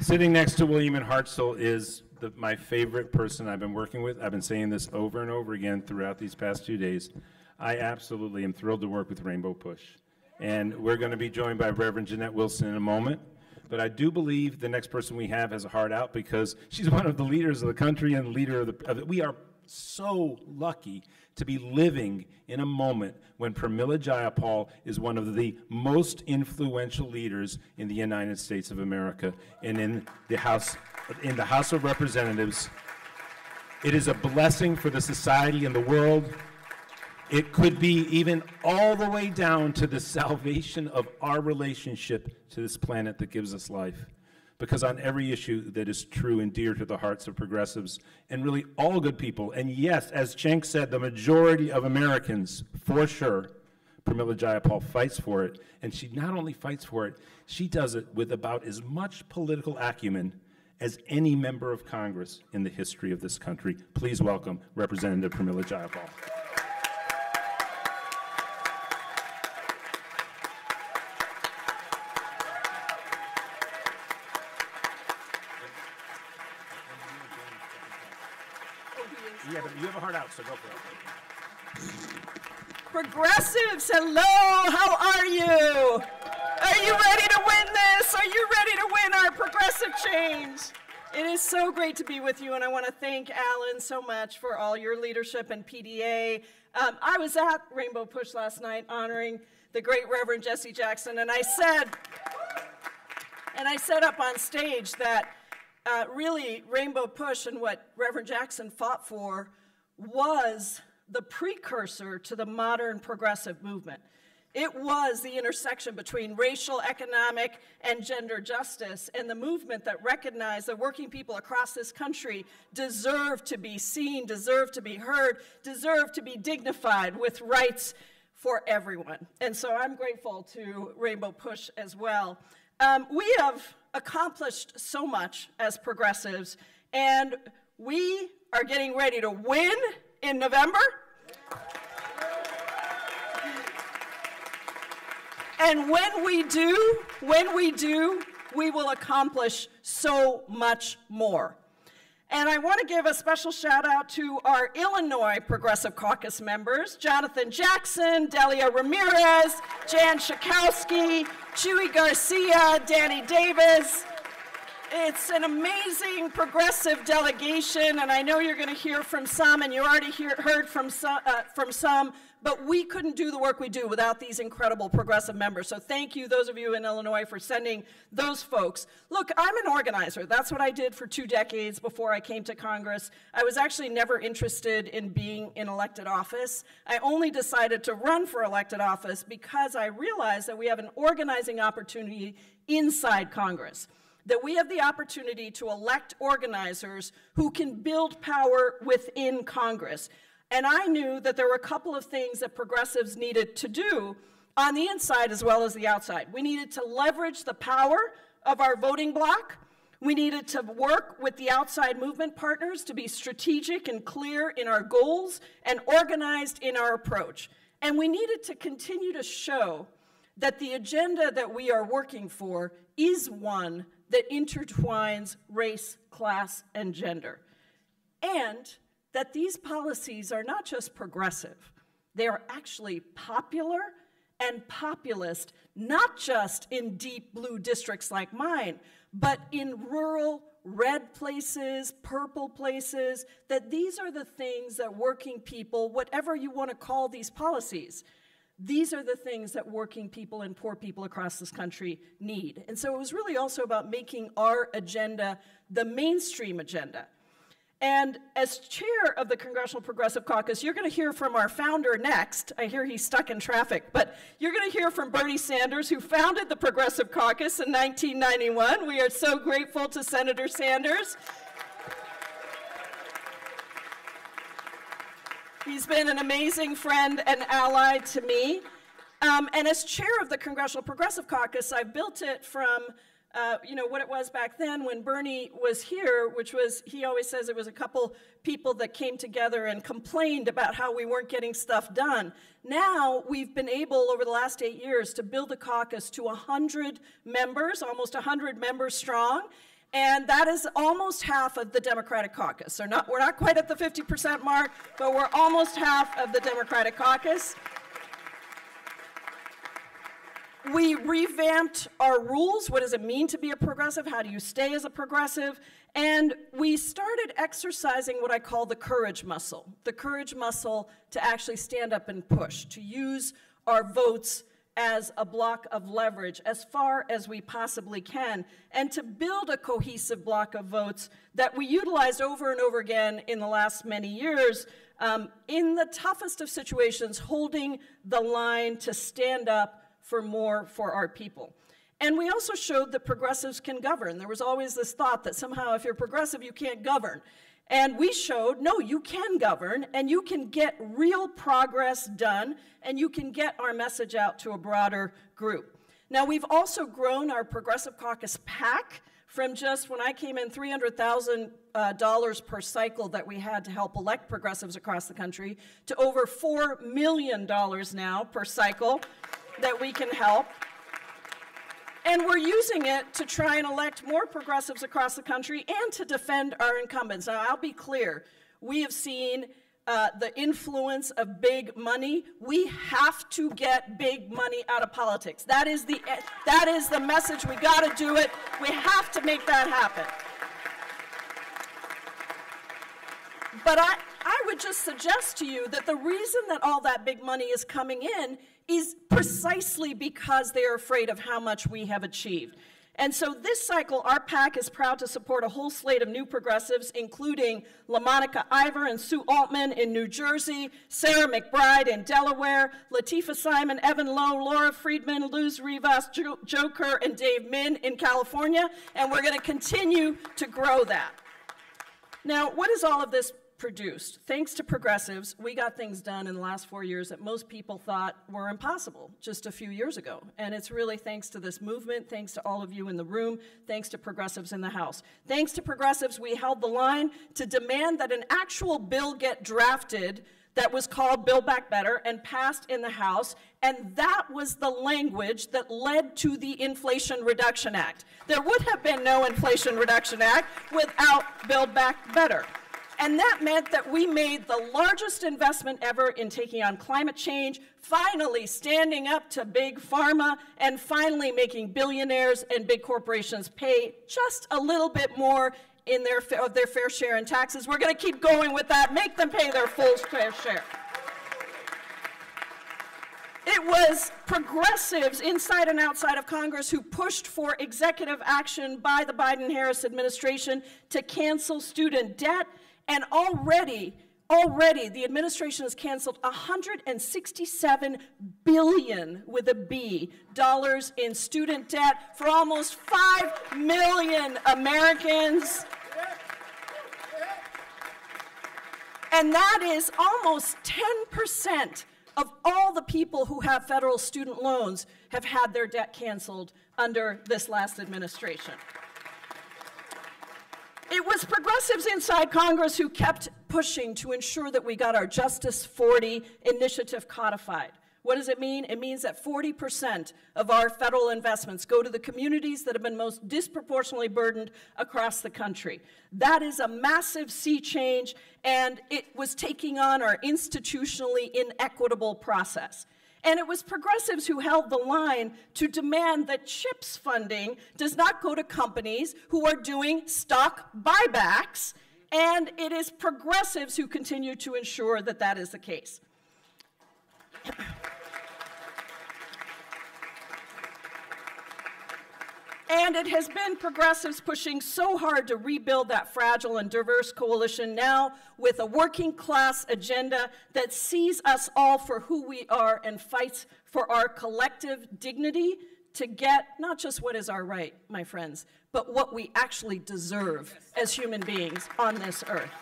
Sitting next to William and Hartzell is the, my favorite person I've been working with. I've been saying this over and over again throughout these past two days. I absolutely am thrilled to work with Rainbow Push. And we're going to be joined by Reverend Janette Wilson in a moment. But I do believe the next person we have has a heart out because she's one of the leaders of the country and the leader of the. Of we are so lucky to be living in a moment when Pramila Jayapal is one of the most influential leaders in the United States of America and in the House, in the House of Representatives. It is a blessing for the society and the world. It could be even all the way down to the salvation of our relationship to this planet that gives us life because on every issue that is true and dear to the hearts of progressives and really all good people, and yes, as Cenk said, the majority of Americans, for sure, Pramila Jayapal fights for it, and she not only fights for it, she does it with about as much political acumen as any member of Congress in the history of this country. Please welcome Representative Pramila Jayapal. But you have a heart out, so go for it. Progressives, hello, how are you? Are you ready to win this? Are you ready to win our progressive change? It is so great to be with you, and I want to thank Alan so much for all your leadership and PDA. Um, I was at Rainbow Push last night honoring the great Reverend Jesse Jackson, and I said, and I said up on stage that uh, really, Rainbow Push and what Reverend Jackson fought for was the precursor to the modern progressive movement. It was the intersection between racial, economic, and gender justice, and the movement that recognized that working people across this country deserve to be seen, deserve to be heard, deserve to be dignified with rights for everyone. And so I'm grateful to Rainbow Push as well. Um, we have accomplished so much as progressives, and we are getting ready to win in November. And when we do, when we do, we will accomplish so much more. And I want to give a special shout out to our Illinois Progressive Caucus members, Jonathan Jackson, Delia Ramirez, Jan Schakowsky, Chuy Garcia, Danny Davis. It's an amazing progressive delegation, and I know you're going to hear from some, and you already hear, heard from some, uh, from some but we couldn't do the work we do without these incredible progressive members. So thank you, those of you in Illinois, for sending those folks. Look, I'm an organizer. That's what I did for two decades before I came to Congress. I was actually never interested in being in elected office. I only decided to run for elected office because I realized that we have an organizing opportunity inside Congress that we have the opportunity to elect organizers who can build power within Congress. And I knew that there were a couple of things that progressives needed to do on the inside as well as the outside. We needed to leverage the power of our voting bloc. We needed to work with the outside movement partners to be strategic and clear in our goals and organized in our approach. And we needed to continue to show that the agenda that we are working for is one that intertwines race, class, and gender. And that these policies are not just progressive, they are actually popular and populist, not just in deep blue districts like mine, but in rural red places, purple places, that these are the things that working people, whatever you want to call these policies, these are the things that working people and poor people across this country need. And so it was really also about making our agenda the mainstream agenda. And as chair of the Congressional Progressive Caucus, you're going to hear from our founder next. I hear he's stuck in traffic, but you're going to hear from Bernie Sanders, who founded the Progressive Caucus in 1991. We are so grateful to Senator Sanders. He's been an amazing friend and ally to me. Um, and as chair of the Congressional Progressive Caucus, I've built it from uh, you know, what it was back then when Bernie was here, which was, he always says it was a couple people that came together and complained about how we weren't getting stuff done. Now, we've been able, over the last eight years, to build a caucus to 100 members, almost 100 members strong, And that is almost half of the Democratic caucus. So not, we're not quite at the 50% mark, but we're almost half of the Democratic caucus. We revamped our rules. What does it mean to be a progressive? How do you stay as a progressive? And we started exercising what I call the courage muscle the courage muscle to actually stand up and push, to use our votes as a block of leverage as far as we possibly can, and to build a cohesive block of votes that we utilized over and over again in the last many years um, in the toughest of situations, holding the line to stand up for more for our people. And we also showed that progressives can govern. There was always this thought that somehow if you're progressive, you can't govern. And we showed, no, you can govern and you can get real progress done and you can get our message out to a broader group. Now, we've also grown our Progressive Caucus PAC from just when I came in $300,000 uh, per cycle that we had to help elect progressives across the country to over $4 million now per cycle that we can help. And we're using it to try and elect more progressives across the country and to defend our incumbents. Now, I'll be clear. We have seen uh, the influence of big money. We have to get big money out of politics. That is the, that is the message. We got to do it. We have to make that happen. But I, I would just suggest to you that the reason that all that big money is coming in is precisely because they are afraid of how much we have achieved. And so this cycle, our PAC is proud to support a whole slate of new progressives, including LaMonica McIver and Sue Altman in New Jersey, Sarah McBride in Delaware, Lateefah Simon, Evan Low, Laura Friedman, Luz Rivas, Joe, Kerr, and Dave Min in California, and we're going to continue to grow that. Now, what does all of this produced. Thanks to progressives, we got things done in the last four years that most people thought were impossible just a few years ago. And it's really thanks to this movement, thanks to all of you in the room, thanks to progressives in the House. Thanks to progressives, we held the line to demand that an actual bill get drafted that was called Build Back Better and passed in the House, and that was the language that led to the Inflation Reduction Act. There would have been no Inflation Reduction Act without Build Back Better. And that meant that we made the largest investment ever in taking on climate change, finally standing up to big pharma, and finally making billionaires and big corporations pay just a little bit more in their, of their fair share in taxes. We're going to keep going with that, make them pay their full fair share. It was progressives inside and outside of Congress who pushed for executive action by the Biden Harris administration to cancel student debt and already, already the administration has canceled 167 billion with a B dollars in student debt for almost 5 million Americans. And that is almost 10% of all the people who have federal student loans have had their debt canceled under this last administration. It was progressives inside Congress who kept pushing to ensure that we got our Justice 40 initiative codified. What does it mean? It means that 40% of our federal investments go to the communities that have been most disproportionately burdened across the country. That is a massive sea change, and it was taking on our institutionally inequitable process. And it was progressives who held the line to demand that CHIPS funding does not go to companies who are doing stock buybacks, and it is progressives who continue to ensure that that is the case. And it has been progressives pushing so hard to rebuild that fragile and diverse coalition now with a working class agenda that sees us all for who we are and fights for our collective dignity to get not just what is our right, my friends, but what we actually deserve as human beings on this earth.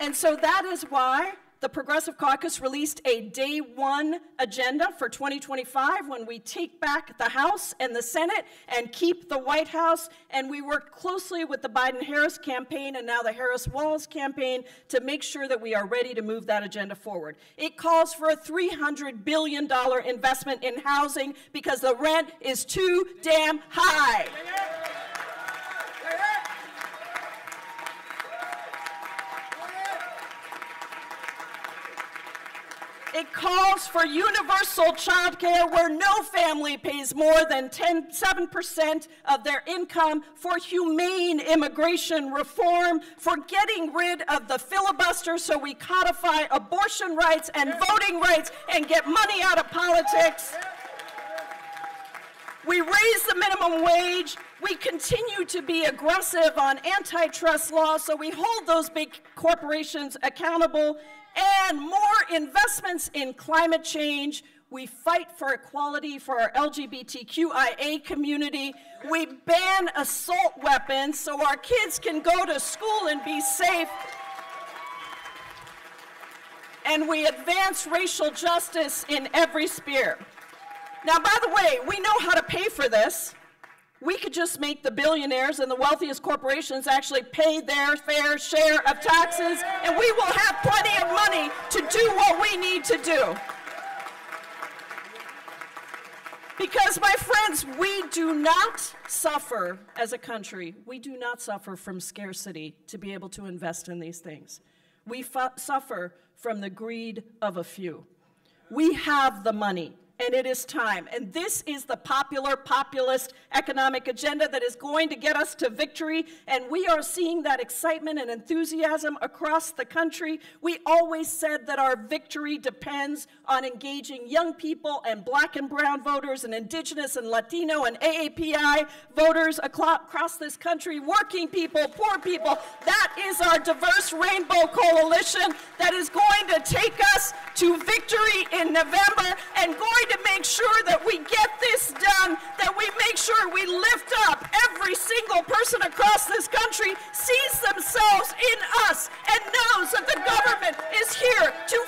And so that is why the Progressive Caucus released a day one agenda for 2025 when we take back the House and the Senate and keep the White House. And we worked closely with the Biden Harris campaign and now the Harris Walls campaign to make sure that we are ready to move that agenda forward. It calls for a $300 billion investment in housing because the rent is too damn high. It calls for universal child care where no family pays more than 10, 7% of their income, for humane immigration reform, for getting rid of the filibuster so we codify abortion rights and voting rights and get money out of politics. We raise the minimum wage. We continue to be aggressive on antitrust law, so we hold those big corporations accountable. And more investments in climate change. We fight for equality for our LGBTQIA community. We ban assault weapons so our kids can go to school and be safe. And we advance racial justice in every sphere. Now, by the way, we know how to pay for this. We could just make the billionaires and the wealthiest corporations actually pay their fair share of taxes, and we will have plenty of money to do what we need to do. Because, my friends, we do not suffer as a country, we do not suffer from scarcity to be able to invest in these things. We suffer from the greed of a few. We have the money and it is time. And this is the popular populist economic agenda that is going to get us to victory. And we are seeing that excitement and enthusiasm across the country. We always said that our victory depends on engaging young people and black and brown voters and indigenous and Latino and AAPI voters across this country, working people, poor people. That is our diverse rainbow coalition that is going to take us to victory in November and going to make sure that we get this done, that we make sure we lift up every single person across this country sees themselves in us and knows that the government is here to